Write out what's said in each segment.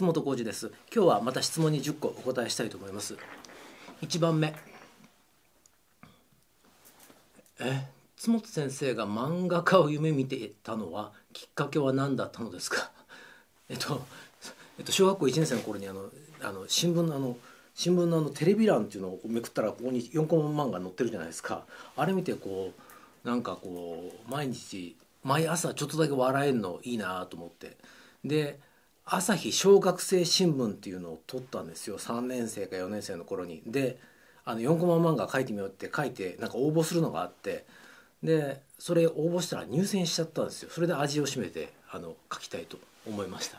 津本浩二です。今日はまた質問に10個お答えしたいと思います。1番目。え津本先生が漫画家を夢見ていたのはきっかけは何だったのですか？えっと、えっと、小学校1年生の頃にあのあの新聞のあの新聞のあのテレビ欄っていうのをめくったらここに4コマ漫画載ってるじゃないですか。あれ見てこうなんかこう毎日毎朝ちょっとだけ笑えるのいいなと思って。で朝日小学生新聞っていうのを取ったんですよ。3年生か4年生の頃に。であの4コマ漫画書いてみようって書いてなんか応募するのがあって。でそれ応募したら入選しちゃったんですよ。それで味を占めてあの書きたいと思いました。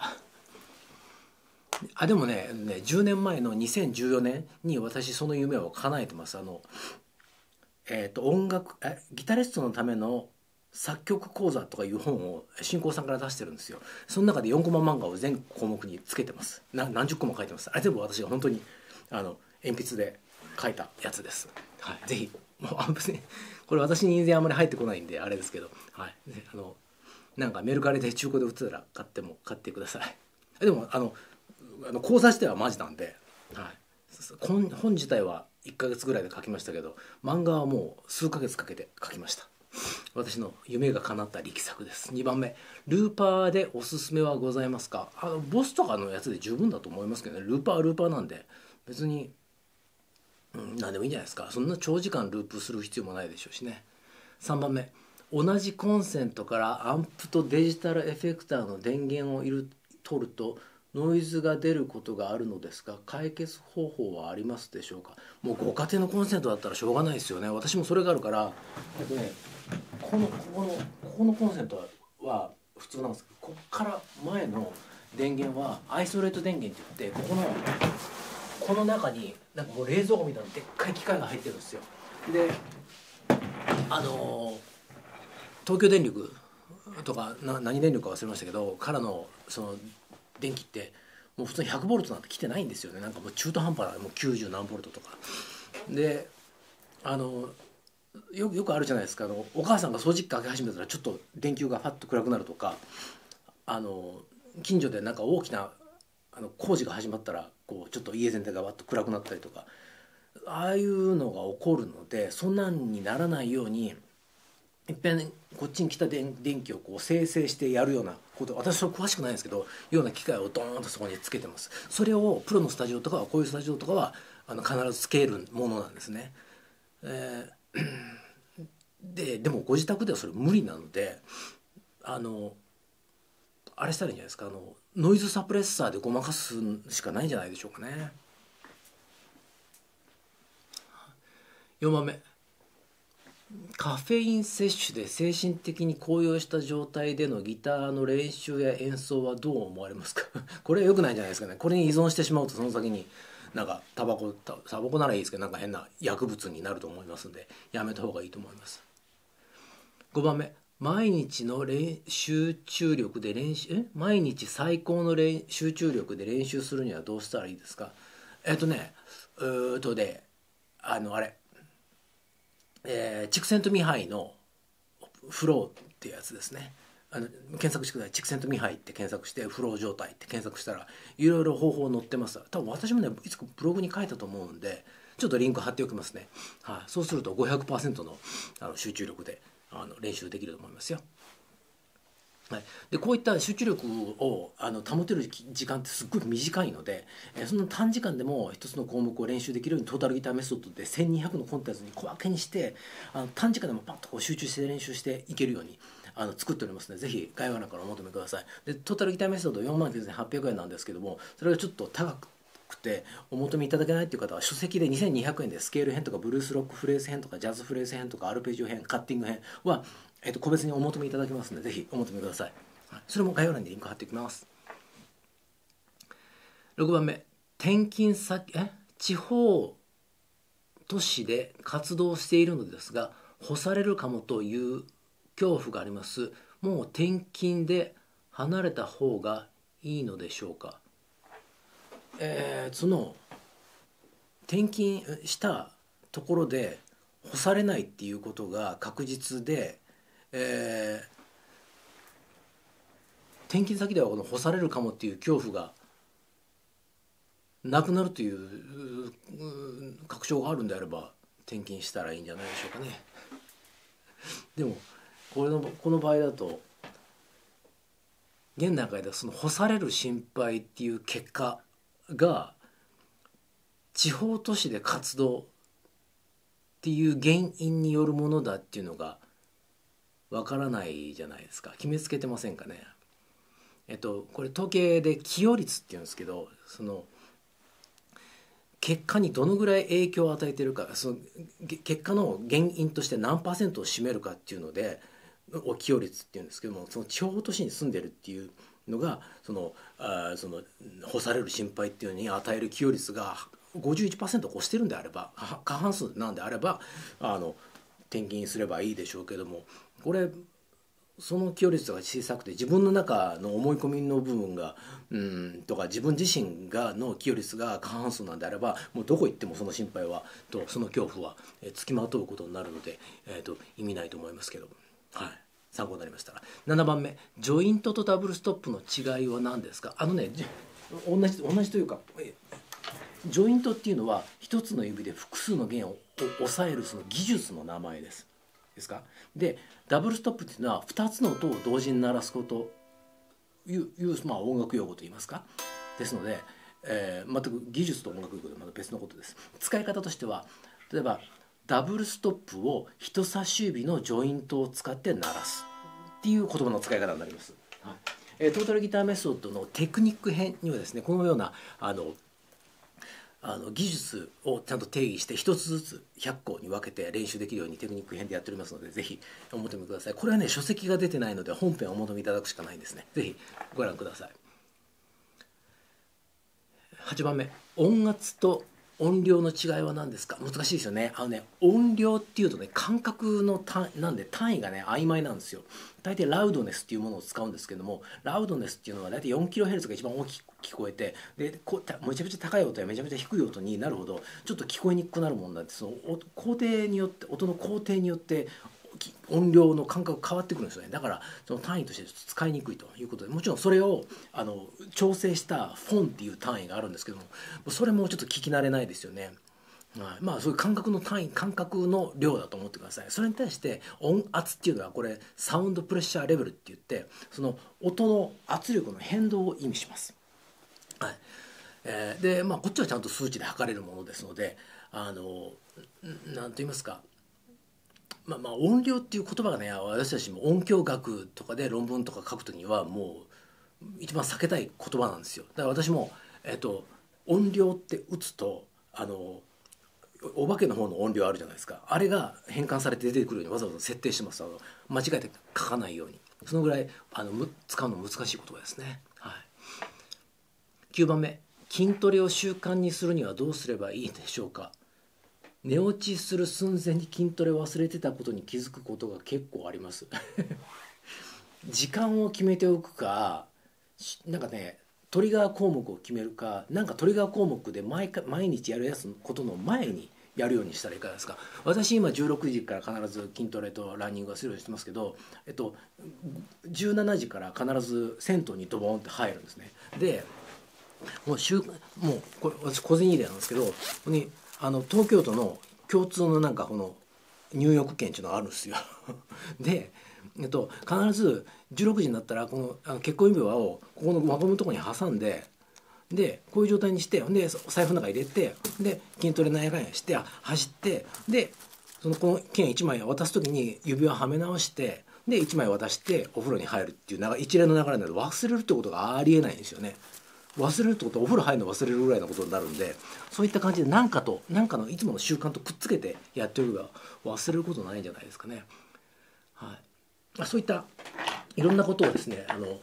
あでもねね10年前の2014年に私その夢を叶えてます。あのえっ、ー、と音楽えギタリストのための作曲講座とかいう本を新興さんから出してるんですよ。その中で4コマ漫画を全項目につけてます。何十個も書いてます。あれ全部私が本当にあの鉛筆で書いたやつです、はい、ぜひもうあ別にこれ私に印税あんまり入ってこないんであれですけど、はい、あのなんかメルカリで中古で売ってたら買っても買ってください。でもあのあの講座自体はマジなんで、はい、本自体は1か月ぐらいで書きましたけど漫画はもう数ヶ月かけて書きました私の夢が叶った力作です。2番目。ルーパーでおすすめはございますか？あのボスとかのやつで十分だと思いますけどね。ルーパールーパーなんで別に、うん、何でもいいんじゃないですか。そんな長時間ループする必要もないでしょうしね。3番目。同じコンセントからアンプとデジタルエフェクターの電源を取るとノイズが出ることがあるのですが解決方法はありますでしょうか？もうご家庭のコンセントだったらしょうがないですよね。私もそれがあるからえっとねこのここのここのコンセントは普通なんです。けどこっから前の電源はアイソレート電源って言ってここのこの中になんかもう冷蔵庫みたいなでっかい機械が入ってるんですよ。であの東京電力とかな何電力か忘れましたけどからのその電気ってもう普通に100ボルトなんて来てないんですよね。なんかもう中途半端なもう90何ボルトとか。であのよよくあるじゃないですかあのお母さんが掃除機かけ始めたらちょっと電球がファッと暗くなるとかあの近所でなんか大きなあの工事が始まったらこうちょっと家全体がわっと暗くなったりとかああいうのが起こるのでそんなんにならないようにいっぺんこっちに来た電気をこう生成してやるようなこと私は詳しくないんですけどような機械をドーンとそこにつけてますそれをプロのスタジオとかはこういうスタジオとかはあの必ずつけるものなんですね。えーででもご自宅ではそれ無理なのであのあれしたらいいんじゃないですかあのノイズサプレッサーでごまかすしかないんじゃないでしょうかね。4番目。カフェイン摂取で精神的に高揚した状態でのギターの練習や演奏はどう思われますか？これは良くないんじゃないですかね。これに依存してしまうとその先になんかタバコタバコならいいですけどなんか変な薬物になると思いますんでやめた方がいいと思います。5番目毎日の練集中力で練習え？毎日最高の練集中力で練習するにはどうしたらいいですか？えっとねうーとであのあれえー、チクセントミハイのフローってやつですね。あの検索してください「チクセントミハイ」って検索して「フロー状態」って検索したらいろいろ方法載ってます。多分私もねいつかブログに書いたと思うんでちょっとリンク貼っておきますね、はい、そうすると500%のあの集中力であの練習できると思いますよ。はい、でこういった集中力をあの保てる時間ってすっごい短いので、えその短時間でも一つの項目を練習できるようにトータルギターメソッドで1200のコンテンツに小分けにしてあの短時間でもパッとこう集中して練習していけるようにあの作っておりますのでぜひ概要欄からお求めください。でトータルギターメソッド4万9800円なんですけどもそれがちょっと高くてお求めいただけないっていう方は書籍で2200円でスケール編とかブルースロックフレーズ編とかジャズフレーズ編とかアルペジオ編カッティング編は、えっと、個別にお求めいただけますのでぜひお求めください、それも概要欄にリンク貼っておきます。6番目。転勤先え？地方都市で活動しているのですが干されるかもという恐怖がありますもう転勤で離れた方がいいのでしょうか？えー、その転勤したところで干されないっていうことが確実で、えー、転勤先ではこの干されるかもっていう恐怖がなくなるという確証があるんであれば転勤したらいいんじゃないでしょうかね。でもこれのこの場合だと現段階ではその干される心配っていう結果が地方都市で活動っていう原因によるものだっていうのがわからないじゃないですか決めつけてませんかね。えっとこれ統計で起用率っていうんですけどその結果にどのぐらい影響を与えてるかその結果の原因として何パーセントを占めるかっていうので起用率っていうんですけどもその地方都市に住んでるっていうのがそのあその干される心配っていうのに与える起用率が51%を超してるんであれば過半数なんであればあの転勤すればいいでしょうけどもこれその寄与率が小さくて自分の中の思い込みの部分がうんとか自分自身がの寄与率が過半数なんであればもうどこ行ってもその心配はとその恐怖はつきまとうことになるので、えーと、意味ないと思いますけど、はい、参考になりましたら7番目。ジョイントとダブルストップの違いは何ですか？あのね同じ同じというかジョイントっていうのは一つの指で複数の弦を押さえるその技術の名前です。ですか？でダブルストップっていうのは2つの音を同時に鳴らすこという、まあ、音楽用語といいますか？ですので、えー、全く技術と音楽用語でまた別のことです。使い方としては例えばダブルストップを人差し指のジョイントを使って鳴らす。っていう言葉の使い方になります。はい。えー、トータルギターメソッドのテクニック編にはですねこのようなあのあの技術をちゃんと定義して一つずつ100個に分けて練習できるようにテクニック編でやっておりますのでぜひお求めください。これはね書籍が出てないので本編をお求めいただくしかないんですね。ぜひご覧ください。8番目。音圧と音量の違いは何ですか？難しいですよね。あのね音量っていうとね感覚の単なんで単位がね曖昧なんですよ。大体ラウドネスっていうものを使うんですけどもラウドネスっていうのは大体 4kHz が一番大きく聞こえてでこめちゃめちゃ高い音やめちゃめちゃ低い音になるほどちょっと聞こえにくくなるもんなんでその工程によって音の工程によって音量の感覚変わってくるんですよね。だからその単位として使いにくいということでもちろんそれをあの調整したフォンっていう単位があるんですけどもそれもちょっと聞き慣れないですよね。はい、まあそういう感覚の単位感覚の量だと思ってください。それに対して音圧っていうのはこれサウンドプレッシャーレベルって言ってその音の圧力の変動を意味します、はい。えー、でまあこっちはちゃんと数値で測れるものですのであの何と言いますかまあ、まあ音量っていう言葉がね私たちも音響学とかで論文とか書くときにはもう一番避けたい言葉なんですよ。だから私も、えっと、音量って打つとあのお化けの方の音量あるじゃないですか。あれが変換されて出てくるようにわざわざ設定してます。あの間違えて書かないように。そのぐらいあの使うの難しい言葉ですね、はい、9番目筋トレを習慣にするにはどうすればいいでしょうか？寝落ちする寸前に筋トレ忘れてたことに気づくことが結構あります。時間を決めておくかなんかねトリガー項目を決めるかなんかトリガー項目で毎回毎日やるやつことの前にやるようにしたらいかがですか。私今16時から必ず筋トレとランニングはするようにしてますけど、えっと、17時から必ず銭湯にドボンって入るんですね。でもう週もうこれ私小銭入れなんですけどここにあの東京都の共通のなんかこの入浴券っていうのがあるんですよ で、えっと、必ず16時になったらこの結婚指輪をここの輪ゴムのとこに挟んででこういう状態にしてで財布の中入れてで筋トレなんやかんやして走ってでそのこの券1枚渡す時に指輪はめ直してで1枚渡してお風呂に入るっていう一連の流れなので忘れるってことがありえないんですよね。忘れるってことはお風呂入るの忘れるぐらいのことになるんでそういった感じで何かと何かのいつもの習慣とくっつけてやっておけば忘れることないんじゃないですかね。はい、そういったいろんなことをですねあの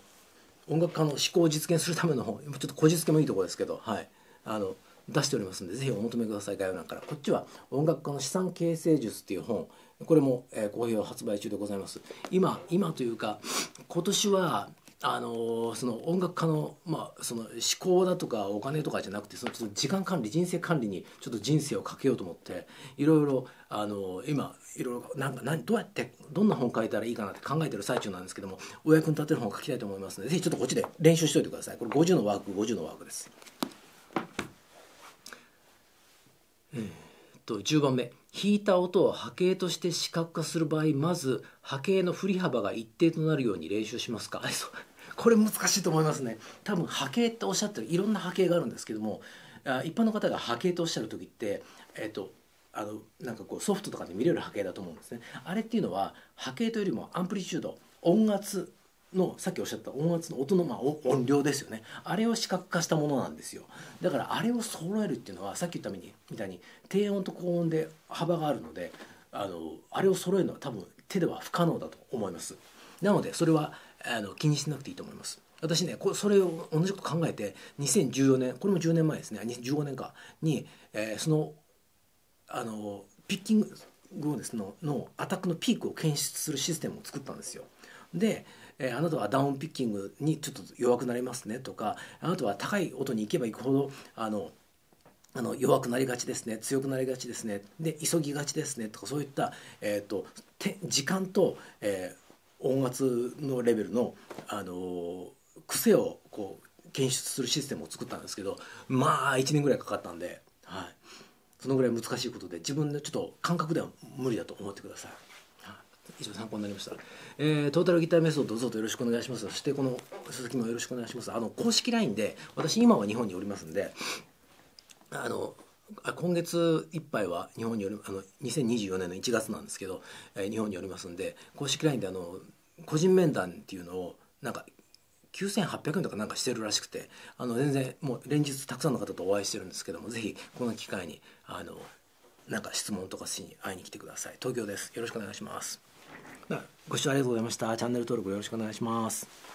音楽家の思考を実現するための本ちょっとこじつけもいいところですけど、はい、あの出しておりますのでぜひお求めください。概要欄から。こっちは音楽家の資産形成術っていう本。これも、えー、好評発売中でございます。今今というか今年はあのその音楽家の,、まあその思考だとかお金とかじゃなくてそのちょっと時間管理人生管理にちょっと人生をかけようと思っていろいろあの今いろいろなんか何どうやってどんな本書いたらいいかなって考えてる最中なんですけどもお役に立てる本を書きたいと思いますのでぜひちょっとこっちで練習しておいてください。これ50のワーク50のワークです。と10番目。弾いた音を波形として視覚化する場合まず波形の振り幅が一定となるように練習しますか？これ難しいと思いますね。多分波形っておっしゃってるいろんな波形があるんですけども一般の方が波形とおっしゃる時って、えっと、あのなんかこうソフトとかで見れる波形だと思うんですね。あれっていうのは波形というよりもアンプリチュード音圧のさっきおっしゃった音圧の音のまあ音量ですよね。あれを視覚化したものなんですよ。だからあれを揃えるっていうのはさっき言ったみたいに低音と高音で幅があるのであのあれを揃えるのは多分手では不可能だと思います。なのでそれはあの気にしなくていいと思います。私ねこれそれを同じこと考えて2014年これも10年前ですね。15年か。に、えー、そのあのピッキングをですののアタックのピークを検出するシステムを作ったんですよ。でえー、あなたはダウンピッキングにちょっと弱くなりますねとかあなたは高い音に行けば行くほどあのあの弱くなりがちですね強くなりがちですねで急ぎがちですねとかそういった、えーと、て時間と、えー、音圧のレベルの、あの、癖をこう検出するシステムを作ったんですけどまあ1年ぐらいかかったんで、はい、そのぐらい難しいことで自分でちょっと感覚では無理だと思ってください。以上参考になりました、えー、トータルギターメソッドどうぞよろしくお願いします。そしてこの鈴木もよろしくお願いします。あの公式 LINE で私今は日本におりますんであの今月いっぱいは日本におりあの2024年の1月なんですけど、えー、日本におりますんで公式 LINE であの個人面談っていうのをなんか9800円とかなんかしてるらしくてあの全然もう連日たくさんの方とお会いしてるんですけどもぜひこの機会にあのなんか質問とかしに会いに来てください。東京です。よろしくお願いします。ご視聴ありがとうございました。チャンネル登録よろしくお願いします。